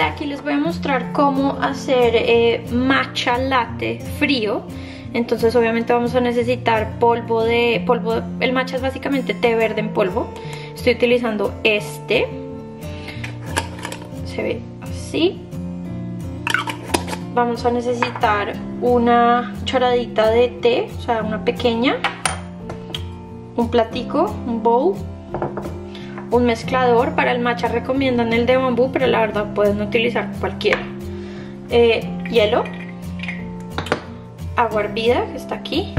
Aquí les voy a mostrar cómo hacer eh, matcha latte frío. Entonces obviamente vamos a necesitar polvo de... polvo El matcha es básicamente té verde en polvo. Estoy utilizando este. Se ve así. Vamos a necesitar una charadita de té, o sea, una pequeña. Un platico, un bowl un mezclador. Para el matcha recomiendan el de bambú, pero la verdad pueden utilizar cualquiera. Eh, hielo, agua hervida, que está aquí,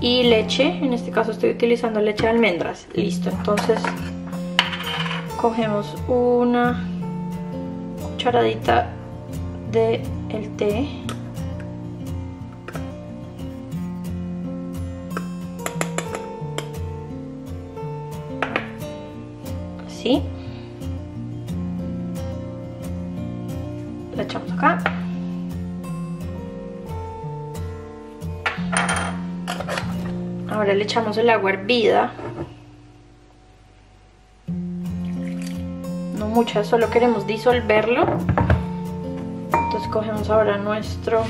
y leche. En este caso estoy utilizando leche de almendras. Listo, entonces cogemos una cucharadita de el té echamos acá. Ahora le echamos el agua hervida. No mucha, solo queremos disolverlo. Entonces cogemos ahora nuestro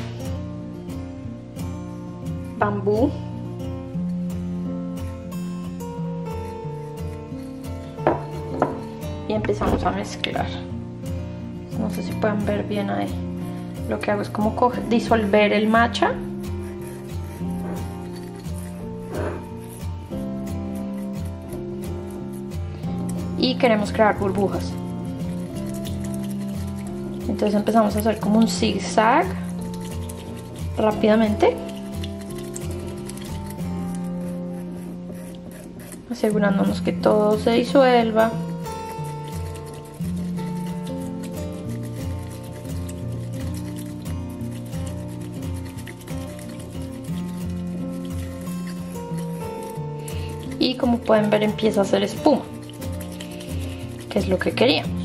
bambú. Empezamos a mezclar. No sé si pueden ver bien ahí. Lo que hago es como disolver el matcha. Y queremos crear burbujas. Entonces empezamos a hacer como un zigzag rápidamente. Asegurándonos que todo se disuelva y como pueden ver empieza a hacer espuma que es lo que queríamos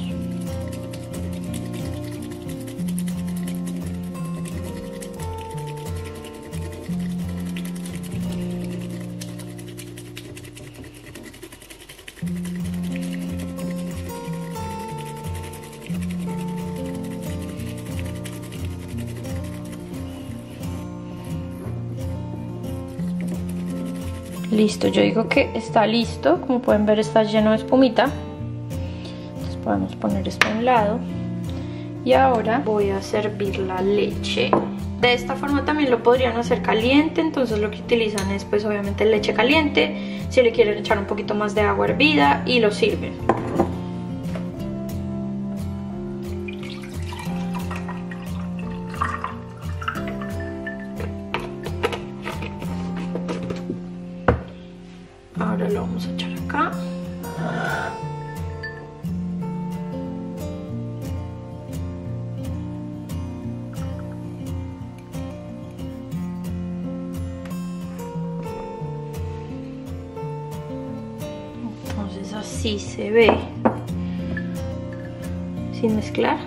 Listo, yo digo que está listo. Como pueden ver está lleno de espumita. Entonces podemos poner esto a un lado. Y ahora voy a servir la leche. De esta forma también lo podrían hacer caliente, entonces lo que utilizan es pues obviamente leche caliente. Si le quieren echar un poquito más de agua hervida y lo sirven. Así se ve sin mezclar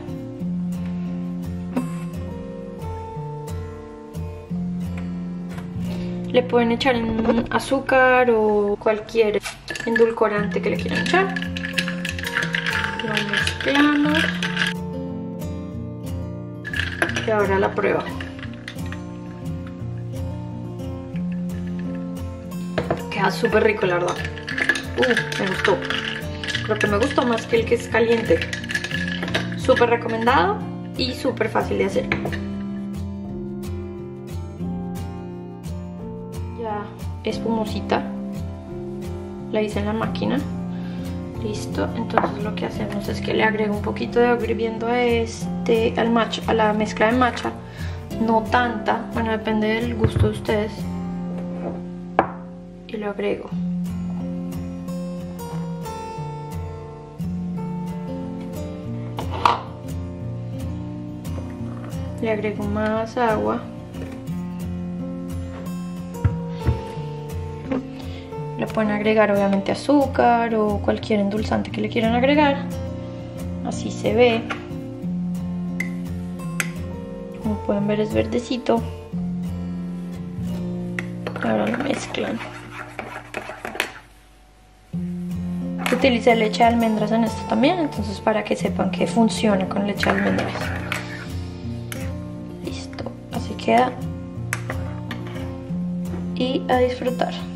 Le pueden echar en azúcar o cualquier endulcorante que le quieran echar. Lo mezclamos. Y ahora la prueba. Queda súper rico, la verdad. Uh, me gustó. Creo que me gustó más que el que es caliente. Súper recomendado y súper fácil de hacer. espumosita. La hice en la máquina. Listo. Entonces lo que hacemos es que le agrego un poquito de hirviendo este al matcha, a la mezcla de matcha no tanta. Bueno depende del gusto de ustedes. Y lo agrego le agrego más agua Le pueden agregar obviamente azúcar o cualquier endulzante que le quieran agregar. Así se ve. Como pueden ver es verdecito. Ahora lo mezclan. Utilicé leche de almendras en esto también, entonces para que sepan que funciona con leche de almendras. Y a disfrutar.